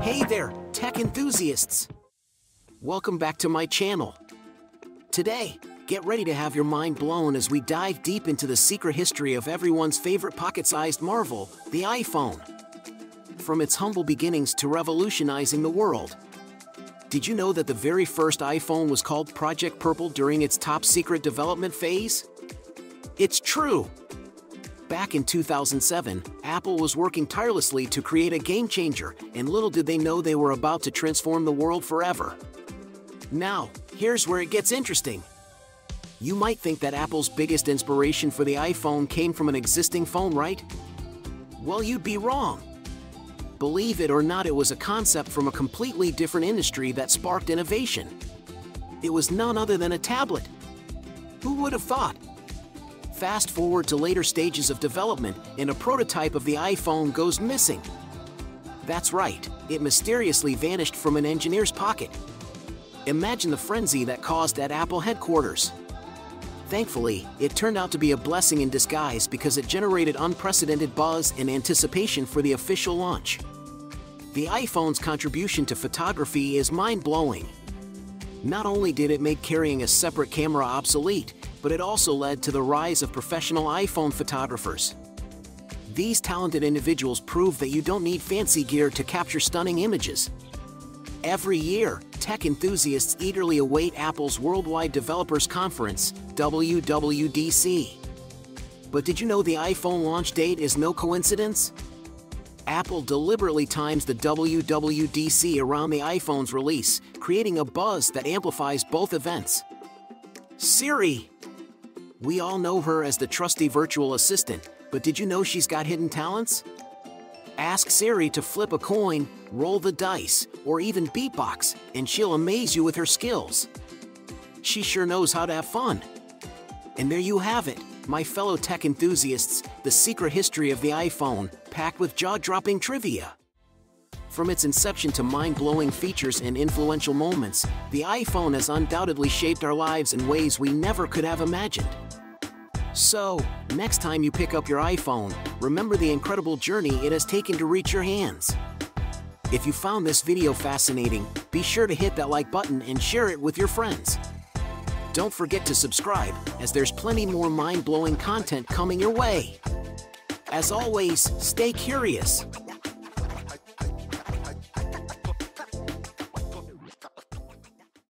Hey there, tech enthusiasts! Welcome back to my channel. Today, get ready to have your mind blown as we dive deep into the secret history of everyone's favorite pocket-sized marvel, the iPhone. From its humble beginnings to revolutionizing the world. Did you know that the very first iPhone was called Project Purple during its top secret development phase? It's true! Back in 2007, Apple was working tirelessly to create a game changer, and little did they know they were about to transform the world forever. Now, here's where it gets interesting. You might think that Apple's biggest inspiration for the iPhone came from an existing phone, right? Well, you'd be wrong. Believe it or not, it was a concept from a completely different industry that sparked innovation. It was none other than a tablet. Who would have thought? Fast forward to later stages of development, and a prototype of the iPhone goes missing. That's right, it mysteriously vanished from an engineer's pocket. Imagine the frenzy that caused at Apple headquarters. Thankfully, it turned out to be a blessing in disguise because it generated unprecedented buzz and anticipation for the official launch. The iPhone's contribution to photography is mind-blowing. Not only did it make carrying a separate camera obsolete, but it also led to the rise of professional iPhone photographers. These talented individuals prove that you don't need fancy gear to capture stunning images. Every year, tech enthusiasts eagerly await Apple's Worldwide Developers Conference, WWDC. But did you know the iPhone launch date is no coincidence? Apple deliberately times the WWDC around the iPhone's release, creating a buzz that amplifies both events. Siri! We all know her as the trusty virtual assistant, but did you know she's got hidden talents? Ask Siri to flip a coin, roll the dice, or even beatbox, and she'll amaze you with her skills. She sure knows how to have fun. And there you have it, my fellow tech enthusiasts, the secret history of the iPhone, packed with jaw-dropping trivia. From its inception to mind-blowing features and influential moments, the iPhone has undoubtedly shaped our lives in ways we never could have imagined. So, next time you pick up your iPhone, remember the incredible journey it has taken to reach your hands. If you found this video fascinating, be sure to hit that like button and share it with your friends. Don't forget to subscribe, as there's plenty more mind-blowing content coming your way. As always, stay curious.